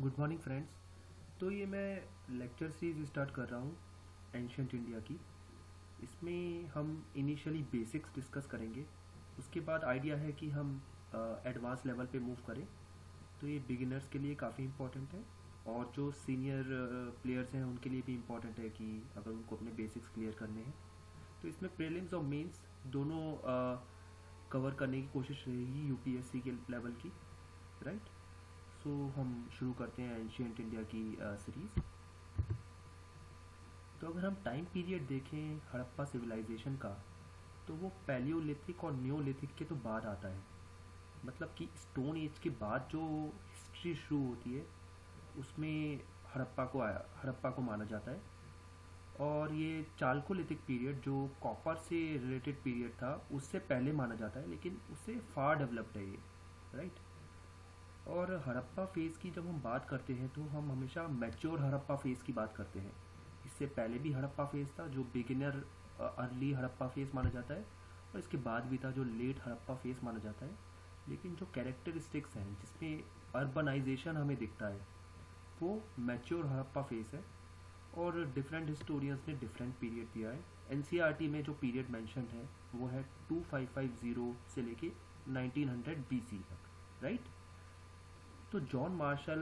Good morning friends तो ये मैं लेक्चर सीरीज़ स्टार्ट कर रहा हूँ एंशंट इंडिया की। इसमें हम इनिशियली बेसिक्स डिस्कस करेंगे। उसके बाद आइडिया है कि हम एडवांस लेवल पे मूव करें। तो ये बिगिनर्स के लिए काफ़ी इम्पोर्टेंट है और जो सीनियर प्लेयर्स हैं, उनके लिए भी इम्पोर्टेंट है कि अगर उनको अपने बेसिक्स क्लियर करने हैं। तो इसमें प्रीलिम्स और मेंस दोनों कवर करने की कोशिश रहेगी यूपीएससी के लेवल की राइट सो हम शुरू करते हैं एंशियंट इंडिया की सीरीज़ तो अगर हम टाइम पीरियड देखें हड़प्पा सिविलाइजेशन का तो वो पैलियोलिथिक और न्योलिथिक के तो बाद आता है। मतलब कि स्टोन एज के बाद जो हिस्ट्री शुरू होती है, उसमें हड़प्पा को आया, हड़प्पा को माना जाता है। और ये चालकोलिथिक पीरियड जो कॉपर से रिलेटेड पीरियड था, उससे पहले माना जाता है, लेकिन उससे फार डेवलप्ड है ये राइट और हड़प्पा फ़ेज़ की जब हम बात करते हैं तो हम हमेशा मैच्योर हड़प्पा फ़ेज़ की बात करते हैं। इससे पहले भी हड़प्पा फ़ेज़ था, जो बिगिनर अर्ली हड़प्पा फ़ेज़ माना जाता है, और इसके बाद भी था, जो लेट हड़प्पा फ़ेज़ माना जाता है। लेकिन जो कैरेक्टरिस्टिक्स हैं, जिसमें अर्बनाइजेशन हमें दिखता है, वो मैच्योर हड़प्पा फ़ेज़ है, और डिफरेंट हिस्टोरियंस ने डिफरेंट पीरियड दिया है। एन में जो पीरियड मैंशन है, वो है 2550 से लेके 1900 बीसी तक राइट तो जॉन मार्शल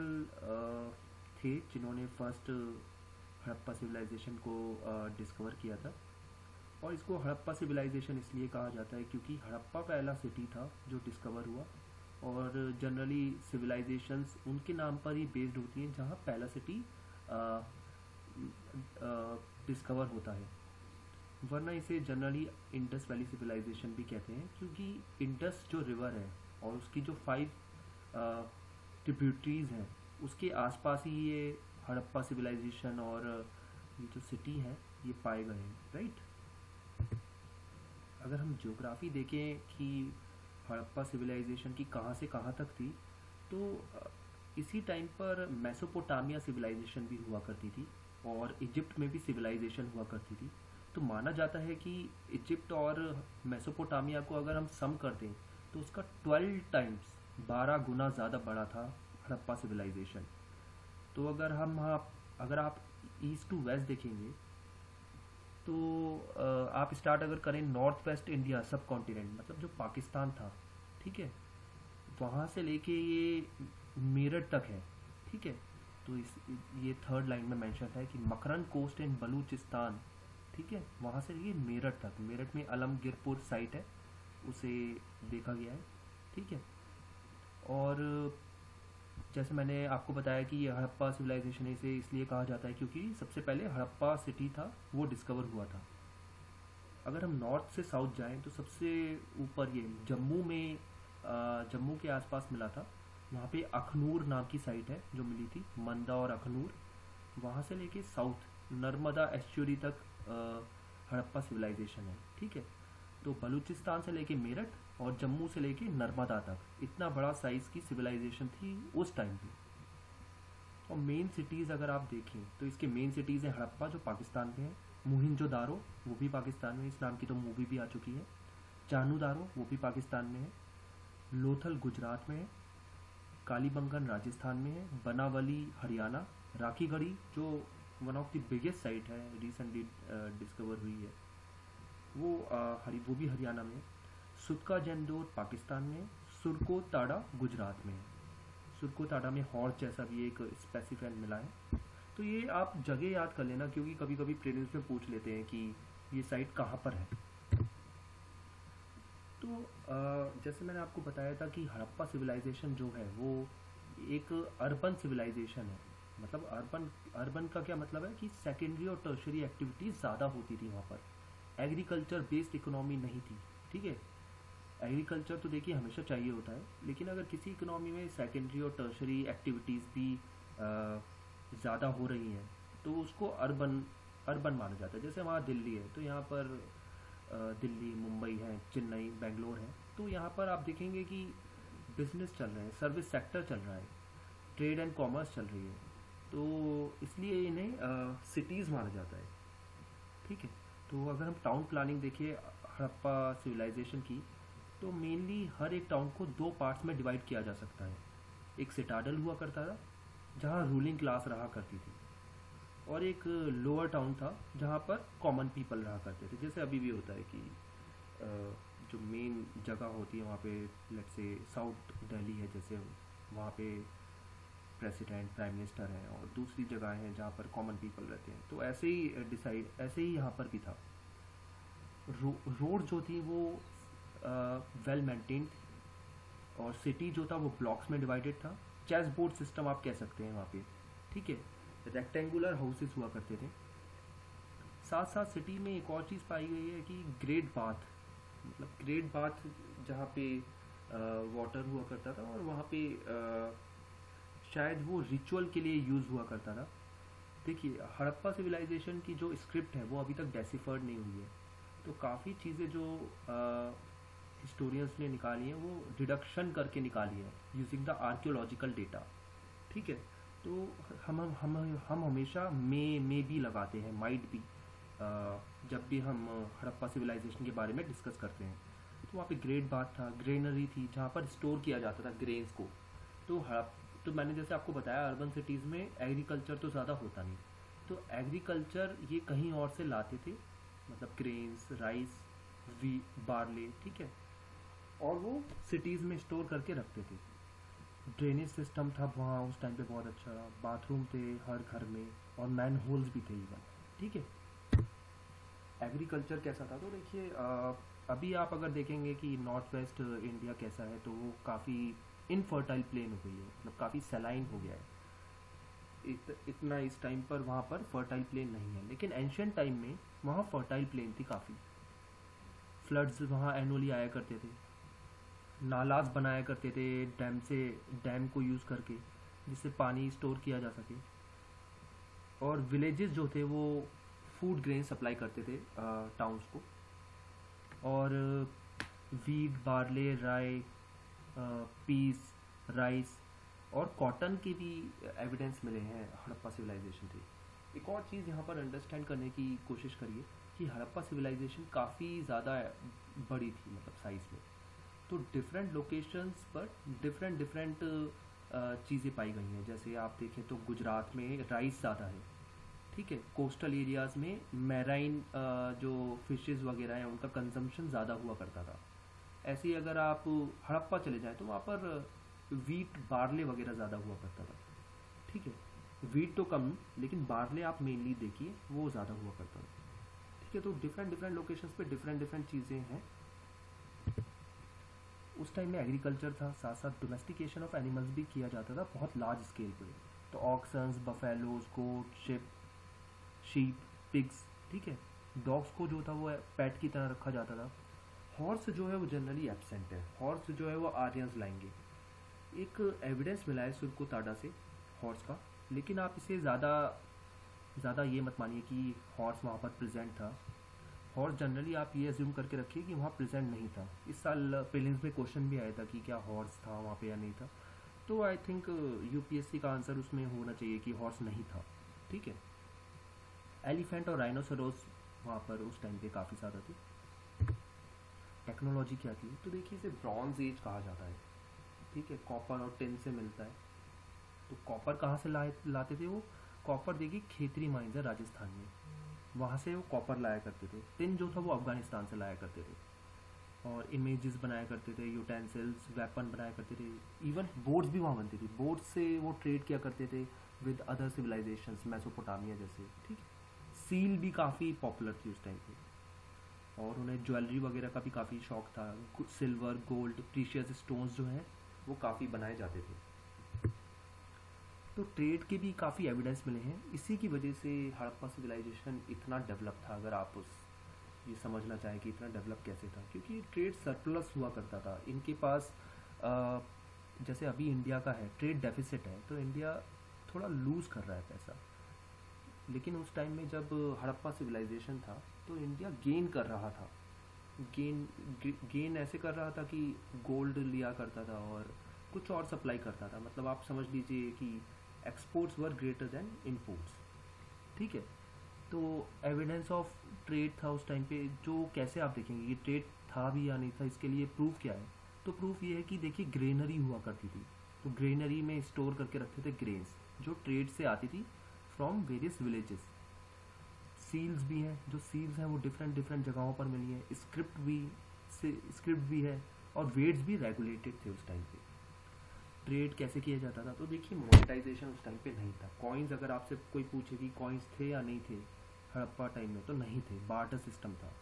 थे जिन्होंने फ़र्स्ट हड़प्पा सिविलाइजेशन को डिस्कवर किया था। और इसको हड़प्पा सिविलाइजेशन इसलिए कहा जाता है क्योंकि हड़प्पा पहला सिटी था जो डिस्कवर हुआ। और जनरली सिविलाइजेशंस उनके नाम पर ही बेस्ड होती हैं जहाँ पहला सिटी डिस्कवर होता है। वरना इसे जनरली इंडस वैली सिविलाइजेशन भी कहते हैं क्योंकि इंडस जो रिवर है और उसकी जो फाइव ट्रिब्यूटरीज हैं। उसके आसपास ही ये हड़प्पा सिविलाइजेशन और ये जो सिटी है, ये पाए गए हैं राइट अगर हम ज्योग्राफी देखें कि हड़प्पा सिविलाइजेशन की कहाँ से कहाँ तक थी तो इसी टाइम पर मैसोपोटामिया सिविलाइजेशन भी हुआ करती थी और इजिप्ट में भी सिविलाइजेशन हुआ करती थी। तो माना जाता है कि इजिप्ट और मैसोपोटामिया को अगर हम सम कर दें तो उसका ट्वेल्व टाइम्स बारह गुना ज़्यादा बड़ा था हड़प्पा सिविलाइजेशन तो अगर हम आप, अगर आप ईस्ट टू वेस्ट देखेंगे तो आप स्टार्ट अगर करें north west India subcontinent मतलब जो पाकिस्तान था, ठीक है? वहाँ से लेके ये मेरठ तक है, ठीक है? तो इस, ये थर्ड लाइन में मेंशन है कि मकरन कोस्ट एंड बलूचिस्तान, ठीक है? वहाँ से ये मेरठ तक, मेरठ में अलमगिरपुर साइट है, उसे देखा गया है, ठीक है? और, जैसे मैंने आपको बताया कि ये हड़प्पा सिविलाइजेशन इसे इसलिए कहा जाता है क्योंकि सबसे पहले हड़प्पा सिटी था, वो डिस्कवर हुआ था। अगर हम नॉर्थ से साउथ जाएँ तो सबसे ऊपर ये जम्मू में जम्मू के आसपास मिला था। वहाँ पे अखनूर नाम की साइट है जो मिली थी, मंदा और अखनूर। वहाँ से लेके साउथ नर्मदा एस्चुरी तक हड़प्पा सिविलाइजेशन है, ठीक है? तो बलूचिस्तान से लेके मेरठ और जम्मू से लेके नर्मदा तक। इतना बड़ा साइज़ की सिविलाइजेशन थी उस टाइम पे। और मेन सिटीज़ अगर आप देखें तो इसके मेन सिटीज़ हैं हड़प्पा, जो पाकिस्तान में है। मुहिंजो दारो वो भी पाकिस्तान में इस नाम की तो मूवी भी आ चुकी है। चानू दारो वो भी पाकिस्तान में है। लोथल गुजरात में है। कालीबंगन राजस्थान में है। बनावली, हरियाणा। राखीगढ़ी, जो one of the biggest site है रिसेंटली डिस्कवर हुई है। वो हरी, वो भी हरियाणा में सुदका जंदोर पाकिस्तान में, सुरको ताड़ा गुजरात में। सुरको ताड़ा में हॉर्स जैसा भी एक स्पेसिफाइन मिला है। तो ये आप जगह याद कर लेना, क्योंकि कभी कभी प्रीलिम्स में पूछ लेते हैं कि ये साइट कहाँ पर है। तो जैसे मैंने आपको बताया था कि हड़प्पा सिविलाइजेशन जो है, वो एक अर्बन सिविलाइजेशन है। मतलब अर्बन अर्बन का क्या मतलब है कि सेकेंडरी और टर्शरी एक्टिविटीज़ ज़्यादा होती थी वहाँ पर। एग्रीकल्चर बेस्ड इकोनॉमी नहीं थी, ठीक है? एग्रीकल्चर तो देखिए हमेशा चाहिए होता है, लेकिन अगर किसी इकोनॉमी में सेकेंडरी और टर्शरी एक्टिविटीज़ भी ज़्यादा हो रही हैं तो उसको अर्बन अर्बन माना जाता है। जैसे वहाँ दिल्ली है तो यहाँ पर दिल्ली, मुंबई है, चेन्नई, बेंगलोर है तो यहाँ पर आप देखेंगे कि बिज़नेस चल रहे हैं सर्विस सेक्टर चल रहा है ट्रेड एंड कॉमर्स चल रही है तो इसलिए इन्हें सिटीज़ माना जाता है। ठीक है? तो अगर हम टाउन प्लानिंग देखिए, हड़प्पा सिविलाइजेशन की तो मेनली हर एक टाउन को दो पार्ट्स में डिवाइड किया जा सकता है। एक सिटाडल हुआ करता था जहाँ रूलिंग क्लास रहा करती थी और एक लोअर टाउन था जहाँ पर कॉमन पीपल रहा करते थे। जैसे अभी भी होता है कि जो मेन जगह होती है वहाँ पे लेट से साउथ दिल्ली है जैसे वहाँ पे प्रेसिडेंट प्राइम मिनिस्टर हैं और दूसरी जगह हैं जहाँ पर कॉमन पीपल रहते हैं। तो ऐसे ही डिसाइड ऐसे ही यहाँ पर भी था। रो, रोड जो थी वो वेल मेंटेन और सिटी जो था वो ब्लॉक्स में डिवाइडेड था। चेस बोर्ड सिस्टम आप कह सकते हैं वहाँ पे। ठीक है? रेक्टेंगुलर हाउसेस हुआ करते थे। साथ साथ सिटी में एक और चीज़ पाई गई है कि ग्रेट बाथ मतलब ग्रेट बाथ जहाँ पे वाटर हुआ करता था और वहाँ पे आ, शायद वो रिचुअल के लिए यूज़ हुआ करता था। देखिए हड़प्पा सिविलाइजेशन की जो स्क्रिप्ट है वो अभी तक डेसिफर्ड नहीं हुई है। तो काफ़ी चीज़ें जो हिस्टोरियंस ने निकाली है, वो डिडक्शन करके निकाली है यूजिंग द आर्कियोलॉजिकल डेटा ठीक है? तो हम हम हम हमेशा मे मे भी लगाते हैं माइट भी। जब भी हम हड़प्पा सिविलाइजेशन के बारे में डिस्कस करते हैं। तो वहाँ पे ग्रेट बात था ग्रेनरी थी, जहाँ पर स्टोर किया जाता था ग्रेन्स को। तो हड़प तो मैंने जैसे आपको बताया अर्बन सिटीज़ में एग्रीकल्चर तो ज़्यादा होता नहीं। तो एग्रीकल्चर ये कहीं और से लाते थे मतलब ग्रेन्स राइस वी बार्ले ठीक है? और वो सिटीज़ में स्टोर करके रखते थे। ड्रेनेज सिस्टम था वहाँ उस टाइम पे बहुत अच्छा बाथरूम थे हर घर में और मैन होल्स भी थे इवन ठीक है? एग्रीकल्चर कैसा था? तो देखिए अभी आप अगर देखेंगे कि नॉर्थ वेस्ट इंडिया कैसा है तो वो काफ़ी इनफर्टाइल प्लेन हो गई है। मतलब काफ़ी सेलाइन हो गया है। इत, इतना इस टाइम पर वहाँ पर फर्टाइल प्लेन नहीं है। लेकिन एंशियंट टाइम में वहाँ फर्टाइल प्लेन थी काफ़ी। फ्लड्स वहाँ एनुअली आया करते थे। नालाज बनाया करते थे डैम से, डैम को यूज़ करके, जिससे पानी स्टोर किया जा सके। और विलेजेस जो थे, वो फ़ूड ग्रेन सप्लाई करते थे टाउन्स को। और wheat barley rye peas rice और कॉटन के भी एविडेंस मिले हैं, हड़प्पा सिविलाइजेशन से। एक और चीज़ यहाँ पर अंडरस्टैंड करने की कोशिश करिए कि हड़प्पा सिविलाइजेशन काफ़ी ज़्यादा बड़ी थी मतलब साइज़ में। तो डिफरेंट लोकेशंस पर डिफरेंट डिफरेंट चीज़ें पाई गई हैं। जैसे आप देखें तो गुजरात में राइस ज़्यादा है, ठीक है? कोस्टल एरियाज़ में मैराइन जो फिशेज़ वगैरह हैं, उनका कंजम्पशन ज़्यादा हुआ करता था। ऐसे ही अगर आप हड़प्पा चले जाएँ तो वहाँ पर वीट बारले वगैरह ज़्यादा हुआ करता था, ठीक है? वीट तो कम, लेकिन बारले आप मेनली देखिए, वो ज़्यादा हुआ करता था, ठीक है? तो डिफरेंट डिफरेंट लोकेशंस पे डिफरेंट डिफरेंट चीज़ें हैं। उस टाइम में एग्रीकल्चर था साथ साथ डोमेस्टिकेशन ऑफ़ एनिमल्स भी किया जाता था बहुत लार्ज स्केल पे। तो oxens buffaloes goat ship sheep pigs ठीक है? डॉग्स को जो था वो पेट की तरह रखा जाता था। हॉर्स जो है वो जनरली एबसेंट है। हॉर्स जो है वो आर्यंस लाएँगे। एक एविडेंस मिला है सुरको ताडा से हॉर्स का, लेकिन आप इसे ज़्यादा ज़्यादा ये मत मानिए कि हॉर्स वहाँ पर प्रेजेंट था। हॉर्स जनरली आप ये एज्यूम करके रखिए कि वहाँ प्रेजेंट नहीं था। इस साल प्रीलिम्स में क्वेश्चन भी आया था कि क्या हॉर्स था वहाँ पे या नहीं था। तो आई थिंक यूपीएससी का आंसर उसमें होना चाहिए कि हॉर्स नहीं था। ठीक है? एलिफेंट और राइनोसरोस वहाँ पर उस टाइम पे काफ़ी ज़्यादा थी। टेक्नोलॉजी क्या थी? तो देखिए, इसे ब्रॉन्ज एज कहा जाता है। ठीक है? कॉपर और टिन से मिलता है। तो कॉपर कहाँ से लाए, लाते थे वो? कॉपर देखिए, खेतरी माइंस है राजस्थान में। वहाँ से वो कॉपर लाया करते थे। टिन जो था वो अफ़गानिस्तान से लाया करते थे। और इमेजेस बनाया करते थे यूटेंसिल्स वेपन बनाया करते थे। इवन बोट्स भी वहाँ बनती थी। बोट्स से वो ट्रेड किया करते थे विद अदर सिविलाइजेशन मैसोपोटामिया जैसे, ठीक सील भी काफ़ी पॉपुलर थी उस टाइम पे। और उन्हें ज्वेलरी वगैरह का भी काफ़ी शौक था। सिल्वर गोल्ड प्रीशियस स्टोन्स जो हैं, वो काफ़ी बनाए जाते थे। तो ट्रेड के भी काफ़ी एविडेंस मिले हैं। इसी की वजह से हड़प्पा सिविलाइजेशन इतना डेवलप था अगर आप उस ये समझना चाहें कि इतना डेवलप कैसे था। क्योंकि ट्रेड सरप्लस हुआ करता था। इनके पास आ, जैसे अभी इंडिया का है ट्रेड डेफिसिट है तो इंडिया थोड़ा लूज़ कर रहा है पैसा। लेकिन उस टाइम में जब हड़प्पा सिविलाइजेशन था तो इंडिया गेन कर रहा था। गेन गेन ऐसे कर रहा था कि गोल्ड लिया करता था और कुछ और सप्लाई करता था। मतलब आप समझ लीजिए कि exports were greater than imports ठीक है? तो एविडेंस ऑफ़ ट्रेड था उस टाइम पे, जो कैसे आप देखेंगे, ये ट्रेड था भी या नहीं था, इसके लिए प्रूफ क्या है? तो प्रूफ ये है कि देखिए ग्रेनरी हुआ करती थी। तो ग्रेनरी में स्टोर करके रखते थे ग्रेन्स जो ट्रेड से आती थी फ्रॉम वेरियस विलेजेस सील्स भी हैं, जो सील्स हैं, वो डिफरेंट डिफरेंट जगहों पर मिली हैं। स्क्रिप्ट भी स्क्रिप्ट भी है, और वेट्स भी रेगुलेटेड थे उस टाइम पे। ट्रेड कैसे किया जाता था? तो देखिए मोनेटाइजेशन उस टाइम पे नहीं था। कॉइन्स अगर आपसे कोई पूछे कि कॉइन्स थे या नहीं थे, हड़प्पा टाइम में तो नहीं थे। बार्टर सिस्टम था।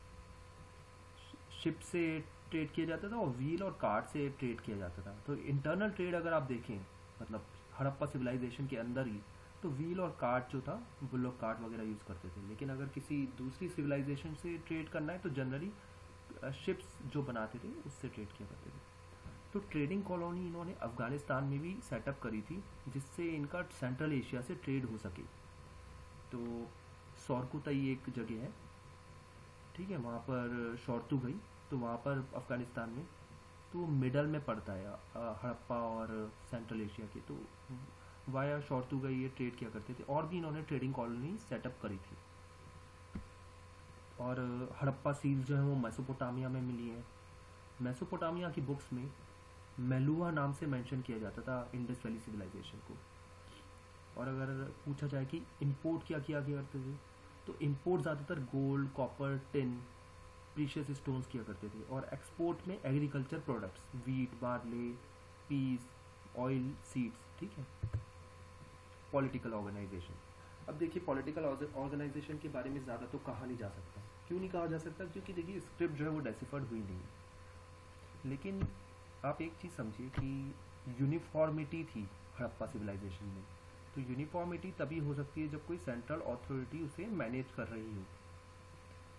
शिप से ट्रेड किया जाता था और व्हील और कार्ड से ट्रेड किया जाता था। तो इंटरनल ट्रेड अगर आप देखें मतलब हड़प्पा सिविलाइजेशन के अंदर ही तो व्हील और कार्ड जो था लोग कार्ड वगैरह यूज़ करते थे। लेकिन अगर किसी दूसरी सिविलाइजेशन से ट्रेड करना है तो जनरली शिप्स जो बनाते थे, उससे ट्रेड किया करते थे। तो ट्रेडिंग कॉलोनी इन्होंने अफ़गानिस्तान में भी सेटअप करी थी, जिससे इनका सेंट्रल एशिया से ट्रेड हो सके। तो सौरकुतई एक जगह है, ठीक है, वहाँ पर शौरतु गई तो वहाँ पर अफ़गानिस्तान में तो मिडल में पड़ता है हड़प्पा और सेंट्रल एशिया के तो वाया शौरतु गई, ये ट्रेड किया करते थे, और भी इन्होंने ट्रेडिंग कॉलोनी सेटअप करी थी। और हड़प्पा सील जो है, वो मैसोपोटामिया में मिली है। मैसोपोटामिया की बुक्स में मेलुआ नाम से मेंशन किया जाता था इंडस वैली सिविलाइजेशन को। और अगर पूछा जाए कि इंपोर्ट क्या किया गया करते थे तो इंपोर्ट ज़्यादातर gold, copper, tin, precious stones किया करते थे। और एक्सपोर्ट में agriculture products, wheat, barley, peas, oil, seeds, ठीक है? Political organisation. अब देखिए, पॉलिटिकल ऑर्गेनाइजेशन के बारे में ज़्यादा तो कहा नहीं जा सकता। क्यों नहीं कहा जा सकता? क्योंकि देखिए, स्क्रिप्ट जो है वो डेसिफर्ड हुई नहीं है। लेकिन आप एक चीज़ समझिए कि यूनिफॉर्मिटी थी हड़प्पा सिविलाइजेशन में। तो यूनिफॉर्मिटी तभी हो सकती है जब कोई सेंट्रल अथॉरिटी उसे मैनेज कर रही हो।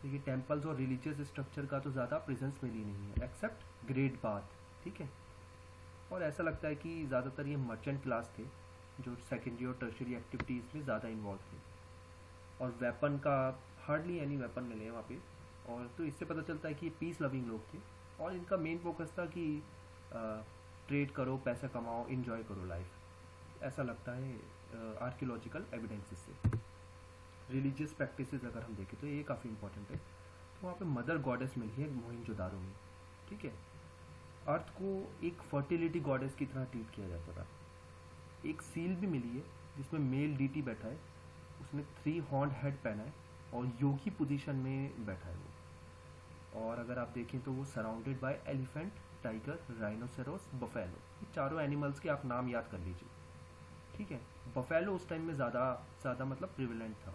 देखिए टेम्पल्स और रिलीजियस स्ट्रक्चर का तो ज़्यादा प्रेजेंस मिली नहीं है एक्सेप्ट ग्रेट बाथ ठीक है? और ऐसा लगता है कि ज़्यादातर ये मर्चेंट क्लास थे, जो सेकेंडरी और टर्शरी एक्टिविटीज़ में ज़्यादा इन्वॉल्व थे। और वेपन का हार्डली एनी वेपन मिले वहाँ पे। और तो इससे पता चलता है कि पीस लविंग लोग थे। और इनका मेन फोकस था कि ट्रेड करो, पैसा कमाओ इन्जॉय करो लाइफ ऐसा लगता है आर्कियोलॉजिकल एविडेंसेस से. रिलीजियस प्रैक्टिस अगर हम देखें तो ये काफ़ी इंपॉर्टेंट है. तो वहाँ पे मदर गॉडेस मिली है मोहिंजोदारो में. ठीक है? अर्थ को एक फर्टिलिटी गॉडेस की तरह ट्रीट किया जाता था. एक सील भी मिली है, जिसमें मेल डीटी बैठा है. उसने थ्री हॉर्न हेड पहना है और योगी पोजीशन में बैठा है वो. और अगर आप देखें तो वो surrounded by elephant tiger rhinoceros buffalo ये चारों एनिमल्स के आप नाम याद कर लीजिए। ठीक है? बफेलो उस टाइम में ज़्यादा ज़्यादा मतलब प्रिविलेंट था।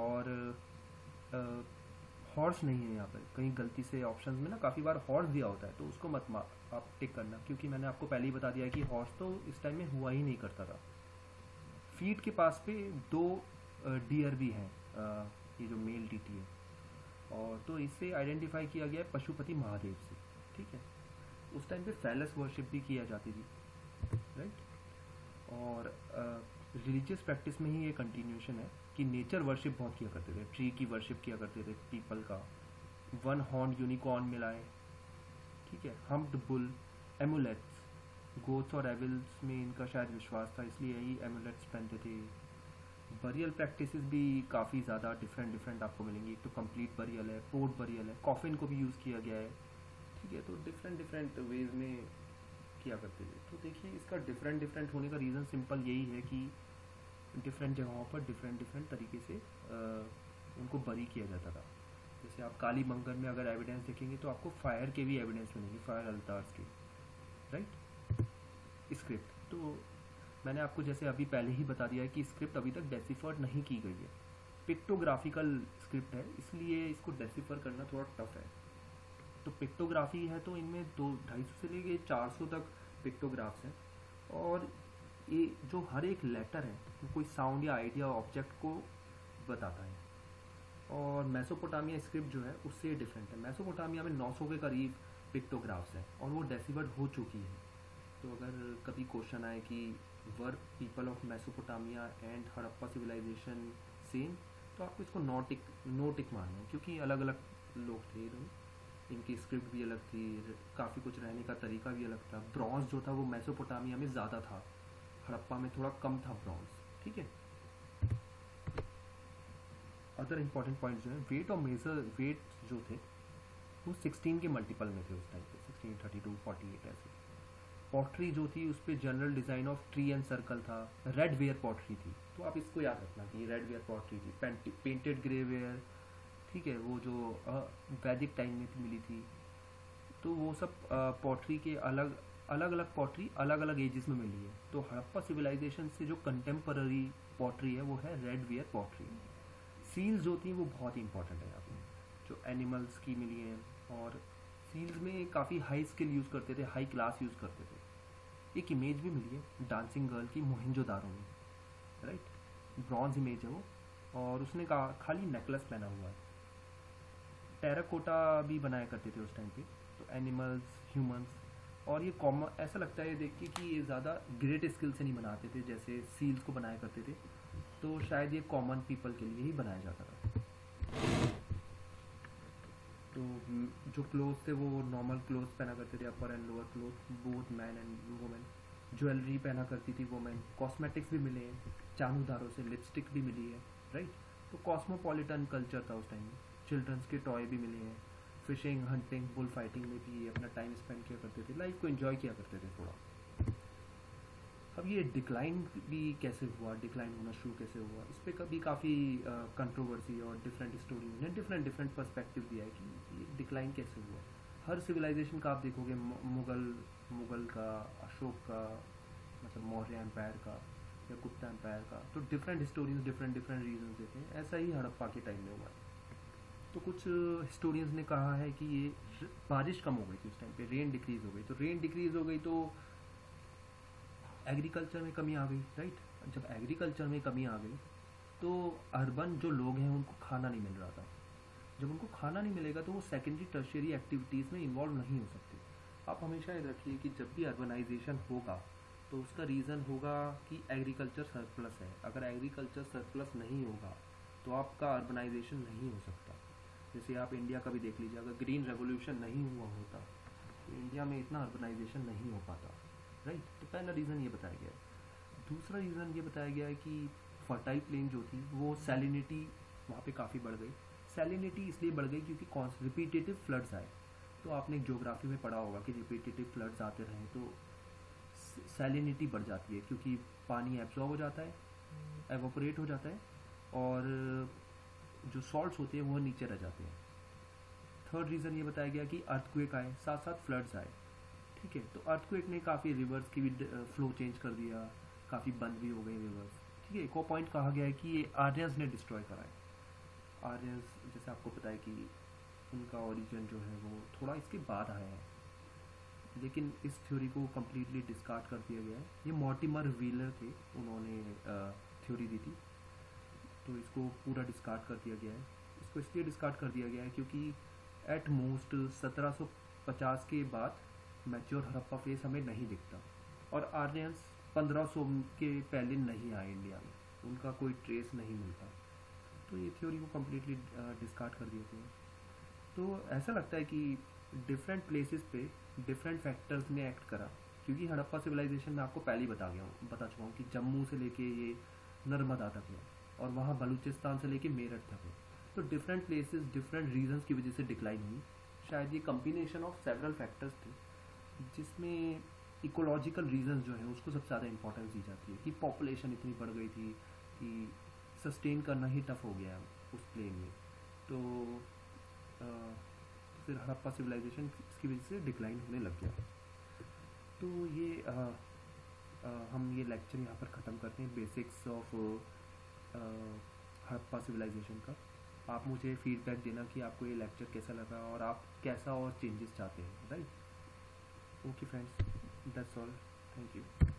और हॉर्स नहीं है यहाँ पर कहीं गलती से ऑप्शंस में ना काफ़ी बार हॉर्स दिया होता है तो उसको मत आप टिक करना, क्योंकि मैंने आपको पहले ही बता दिया कि हॉर्स तो इस टाइम में हुआ ही नहीं करता था। फीट के पास पे दो डियर भी हैं ये जो मेल टीटी है। और तो इससे आइडेंटिफाई किया गया है पशुपति महादेव से। ठीक है? उस टाइम पे फैलस वर्शिप भी किया जाती थी राइट और रिलीजियस uh, प्रैक्टिस में ही ये कंटिन्यूशन है कि नेचर वर्शिप बहुत किया करते थे ट्री की वर्शिप किया करते थे पीपल का। वन हॉर्न यूनिकॉर्न मिलाए ठीक है? हम्प्ड बुल एमुलेट्स गोथ्स और एविल्स में इनका शायद विश्वास था इसलिए यही एमुलेट्स पहनते थे। बरियल प्रैक्टिस भी काफ़ी ज़्यादा डिफरेंट डिफरेंट आपको मिलेंगी। एक तो कंप्लीट बरियल है पोर्ट बरियल है कॉफिन को भी यूज़ किया गया है। ठीक है तो डिफरेंट डिफरेंट वेज में किया करते थे। तो देखिए इसका डिफरेंट डिफरेंट होने का रीज़न सिंपल यही है कि डिफरेंट जगहों पर डिफरेंट डिफरेंट तरीके से आ, उनको बरी किया जाता था। जैसे आप काली मंगन में अगर एविडेंस देखेंगे तो आपको फायर के भी एविडेंस मिलेंगे फायर अल्तार्स के राइट स्क्रिप्ट तो मैंने आपको जैसे अभी पहले ही बता दिया है कि स्क्रिप्ट अभी तक डेसिफर्ड नहीं की गई है। पिक्टोग्राफिकल स्क्रिप्ट है इसलिए इसको डेसीफर करना थोड़ा टफ है। तो पिक्टोग्राफी है तो इनमें दो, ढाई सौ से लेके चार सौ तक पिक्टोग्राफ्स हैं। और ये जो हर एक लेटर है, वो कोई साउंड या आइडिया, ऑब्जेक्ट को बताता है। और मैसोपोटामिया स्क्रिप्ट जो है, उससे डिफरेंट है। मैसोपोटामिया में 900 के करीब पिक्टोग्राफ्स हैं और वो डेसिवर्ड हो चुकी है। तो अगर कभी क्वेश्चन आए कि were people of Mesopotamia and Harappa civilisation same तो आपको इसको नोटिक नोटिक मानना है, क्योंकि अलग अलग लोग थे इनकी स्क्रिप्ट भी अलग थी काफ़ी कुछ रहने का तरीका भी अलग था। ब्रॉन्ज जो था वो मैसोपोटामिया में ज़्यादा था। हड़प्पा में थोड़ा कम था ब्रॉन्ज ठीक है? अदर इंपॉर्टेंट पॉइंट जो है वेट और मेजर वेट जो थे वो 16 के मल्टीपल में थे उस टाइम पे 16, 32, 48 ऐसे। पॉटरी जो थी उस पर general design of tree and circle था। रेड वेयर पॉटरी थी। तो आप इसको याद रखना कि रेड वेयर पॉटरी थी। पेंटेड ग्रे वेयर ठीक है, वो जो वैदिक टाइम में मिली थी तो वो सब पॉटरी के अलग अलग अलग पॉटरी अलग अलग एजेस में मिली है। तो हड़प्पा सिविलाइजेशन से जो कंटेम्पररी पॉटरी है, वो है रेड वेयर पॉटरी सील्स जो थी, वो बहुत ही इंपॉर्टेंट है पे जो एनिमल्स की मिली हैं, और सील्स में काफ़ी हाई स्किल यूज़ करते थे हाई क्लास यूज़ करते थे। एक इमेज भी मिली है डांसिंग गर्ल की मोहिंजोदारों में राइट ब्रॉन्ज इमेज है वो, और उसने कहा, खाली नेकलेस पहना हुआ है। टेराकोटा भी बनाया करते थे उस टाइम पे तो एनिमल्स ह्यूमंस और ये कॉमन ऐसा लगता है देख के कि ये ज़्यादा ग्रेट स्किल से नहीं बनाते थे, जैसे सील्स को बनाया करते थे तो शायद ये कॉमन पीपल के लिए ही बनाया जाता था। तो जो क्लोथ थे वो नॉर्मल क्लोथ पहना करते थे upper and lower cloth both man and women jewellery पहना करती थी वुमेन कॉस्मेटिक्स भी मिले हैं चानूदारों से लिपस्टिक भी मिली है राइट तो कॉस्मोपॉलिटन कल्चर था उस टाइम में। चिल्ड्रंस के टॉय भी मिले हैं। फिशिंग हंटिंग बुल फाइटिंग में भी अपना टाइम स्पेंड किया करते थे। लाइफ को एंजॉय किया करते थे थोड़ा। अब ये डिक्लाइन भी कैसे हुआ? डिक्लाइन होना शुरू कैसे हुआ? इस पर कभी काफ़ी कंट्रोवर्सी और डिफरेंट स्टोरी ने डिफरेंट डिफरेंट पर्सपेक्टिव दिया है कि ये डिक्लाइन कैसे हुआ? हर सिविलाइजेशन का आप देखोगे मुगल मुगल का, अशोक का मतलब मौर्य एम्पायर का या गुप्ता एम्पायर का तो different historians different different reason देते हैं। ऐसा ही हड़प्पा के टाइम में हुआ है। तो कुछ हिस्टोरियंस ने कहा है कि ये बारिश कम हो गई थी उस टाइम पे रेन डिक्रीज हो गई। तो रेन डिक्रीज हो गई तो एग्रीकल्चर में कमी आ गई राइट जब एग्रीकल्चर में कमी आ गई तो अर्बन जो लोग हैं, उनको खाना नहीं मिल रहा था। जब उनको खाना नहीं मिलेगा तो वो सेकेंडरी टर्शरी एक्टिविटीज़ में इन्वॉल्व नहीं हो सकते। आप हमेशा याद रखिए कि जब भी अर्बनाइजेशन होगा तो उसका रीज़न होगा कि एग्रीकल्चर सरप्लस है। अगर एग्रीकल्चर सरप्लस नहीं होगा तो आपका अर्बनाइजेशन नहीं हो सकता। जैसे आप इंडिया का भी देख लीजिए, अगर ग्रीन रेवोल्यूशन नहीं हुआ होता तो इंडिया में इतना अर्बनाइजेशन नहीं हो पाता राइट तो पहला रीज़न ये बताया गया है। दूसरा रीज़न ये बताया गया है कि फर्टाइल प्लेन जो थी, वो सैलिनिटी वहाँ पे काफ़ी बढ़ गई। सैलिनिटी इसलिए बढ़ गई क्योंकि रिपीटेटिव फ्लड्स आए। तो आपने ज्योग्राफी में पढ़ा होगा कि रिपीटेटिव फ्लड्स आते रहें तो सैलिनिटी बढ़ जाती है क्योंकि पानी एब्जॉर्ब हो जाता है एवोपरेट हो जाता है और जो सॉल्ट होते हैं, वो नीचे रह जाते हैं। थर्ड रीज़न ये बताया गया कि अर्थक्वेक आए साथ साथ फ्लड्स आए। ठीक है तो अर्थक्वेक ने काफ़ी रिवर्स की भी फ्लो चेंज कर दिया, काफ़ी बंद भी हो गई रिवर्स ठीक है, एक और पॉइंट कहा गया है कि ये आर्यस ने डिस्ट्रॉय कराए आर्यस जैसे आपको पता है कि उनका ओरिजिन जो है, वो थोड़ा इसके बाद आया है। लेकिन इस थ्योरी को कम्प्लीटली डिस्कार्ड कर दिया गया है। ये मॉर्टिमर व्हीलर थे, उन्होंने थ्योरी दी थी। तो इसको पूरा डिस्कार्ड कर दिया गया है। इसको इसलिए डिस्कार्ड कर दिया गया है क्योंकि एट मोस्ट 1750 के बाद मैच्योर हड़प्पा फेस हमें नहीं दिखता। और आर्यंस 1500 के पहले नहीं आए इंडिया में। उनका कोई ट्रेस नहीं मिलता। तो ये थ्योरी को कम्प्लीटली डिस्कार्ड कर दिया गया तो ऐसा लगता है कि डिफरेंट प्लेसेस पे डिफरेंट फैक्टर्स ने एक्ट करा। क्योंकि हड़प्पा सिविलाइजेशन में आपको पहले ही बता गया हूँ, बता चुका हूँ कि जम्मू से लेके ये नर्मदा तक है। और वहाँ बलूचिस्तान से लेके मेरठ तक है। तो डिफरेंट प्लेसेस डिफरेंट रीजंस की वजह से डिक्लाइन हुई। शायद ये कम्बिनेशन ऑफ़ सेवरल फैक्टर्स थे जिसमें इकोलॉजिकल रीजन जो है उसको सबसे ज़्यादा इंपॉर्टेंस दी जाती है कि पॉपुलेशन इतनी बढ़ गई थी कि सस्टेन करना ही टफ हो गया उस प्लेन में। तो आ, फिर हड़प्पा सिविलाइजेशन इसकी वजह से डिक्लाइन होने लग गया। तो ये आ, आ, हम ये लेक्चर यहाँ पर ख़त्म करते हैं। बेसिक्स ऑफ़ हड़प्पा सिविलाइजेशन का। आप मुझे फीडबैक देना कि आपको ये लेक्चर कैसा लगा और आप कैसा और चेंजेस चाहते हैं right okay friends that's all thank you.